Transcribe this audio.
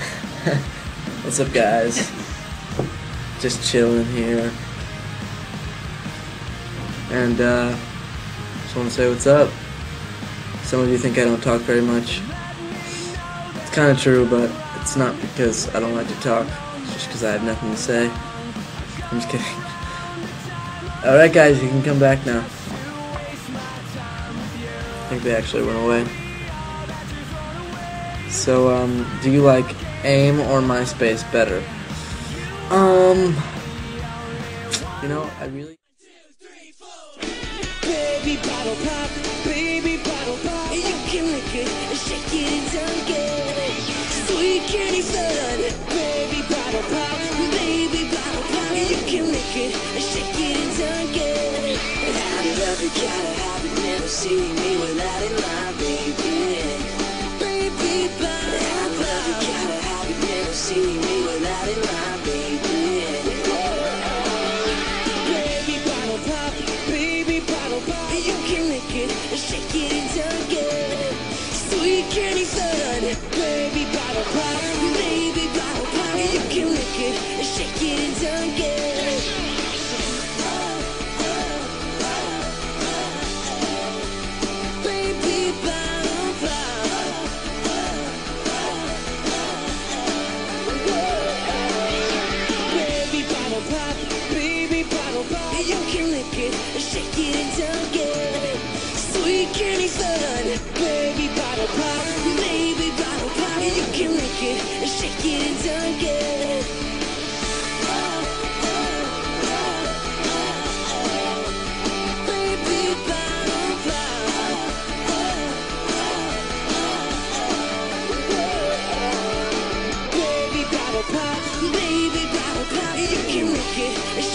What's up, guys? Just chilling here. And, uh, just want to say what's up. Some of you think I don't talk very much. It's kind of true, but it's not because I don't like to talk. It's just because I have nothing to say. I'm just kidding. Alright, guys, you can come back now. I think they actually went away. So, um, do you like AIM or MySpace better? Um, you know, I really. Baby bottle pop, baby bottle pop. You can lick it and shake it and dunk it. Sweet candy fun. Baby bottle pop, baby bottle pop. You can lick it shake it and dunk it. And I love gotta have. Never see me without it, baby. Baby bottle pop, baby bottle pop. You can lick it shake it and dunk it. Sweet candy fun, baby bottle pop, pop, baby bottle pop. You can lick it shake it and dunk it. Sweet candy fun, baby bottle pop, baby bottle pop. You can lick it shake it and dunk it. Baby bottle pop. Baby bottle pop, baby shit.